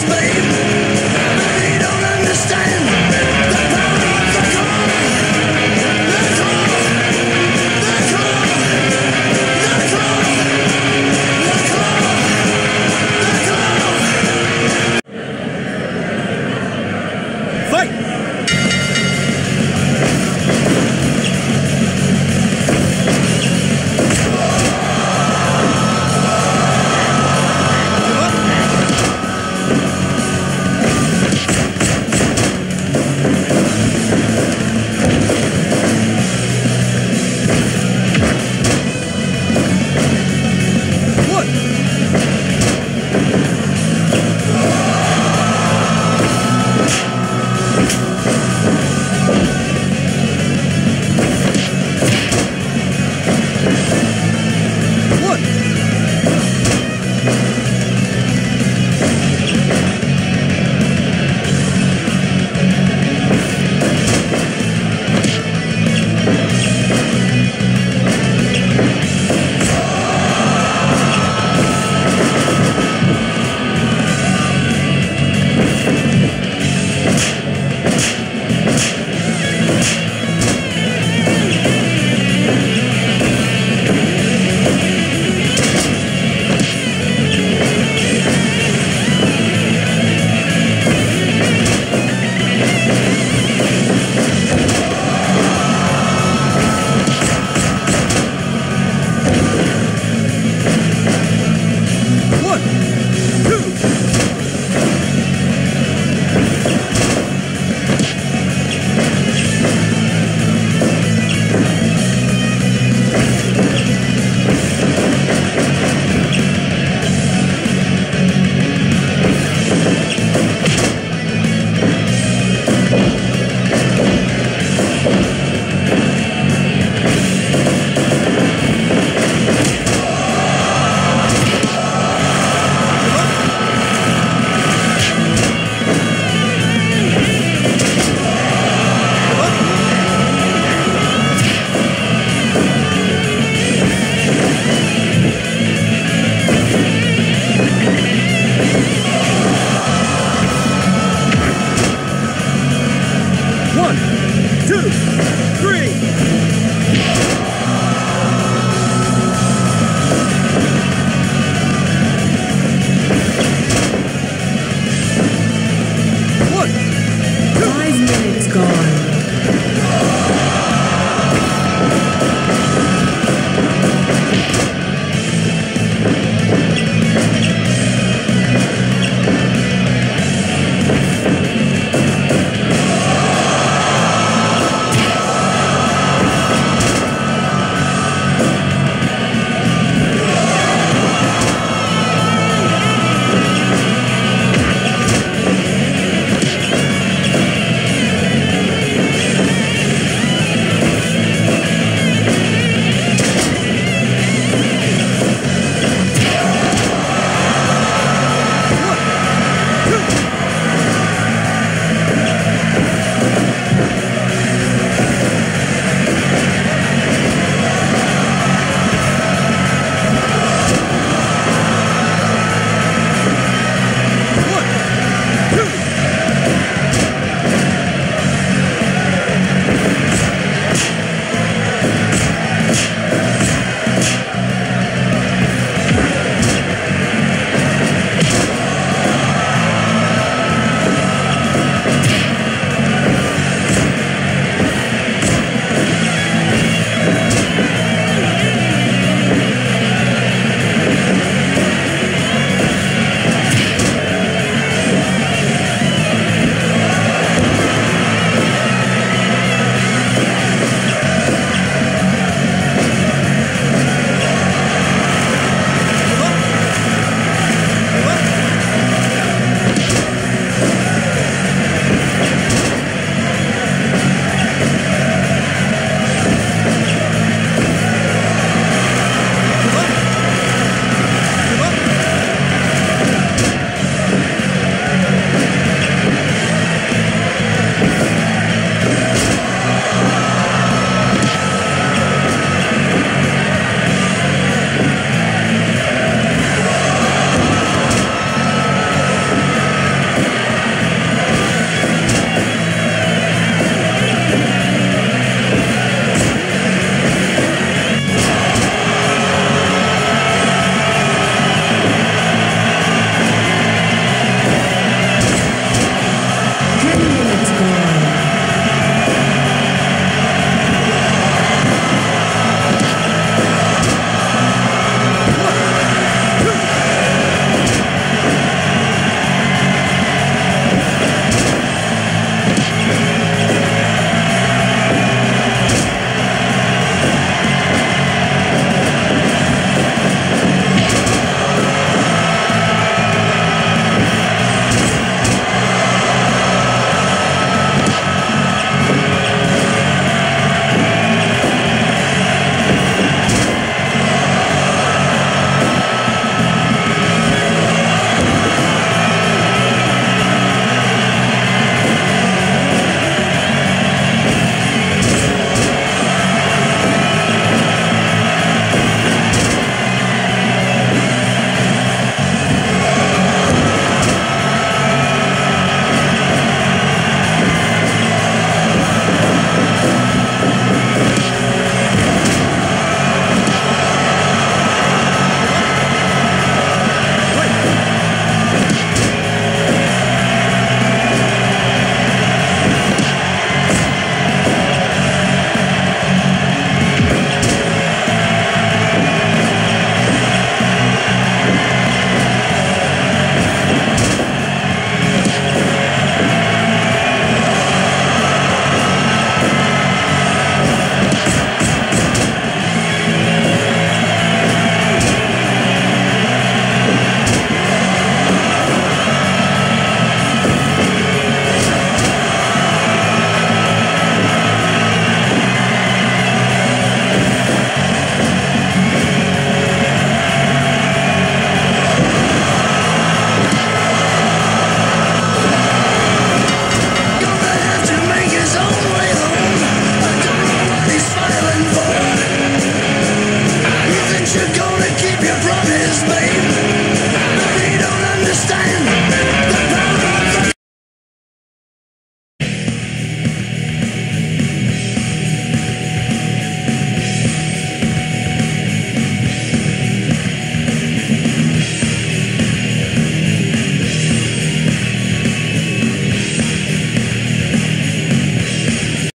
space.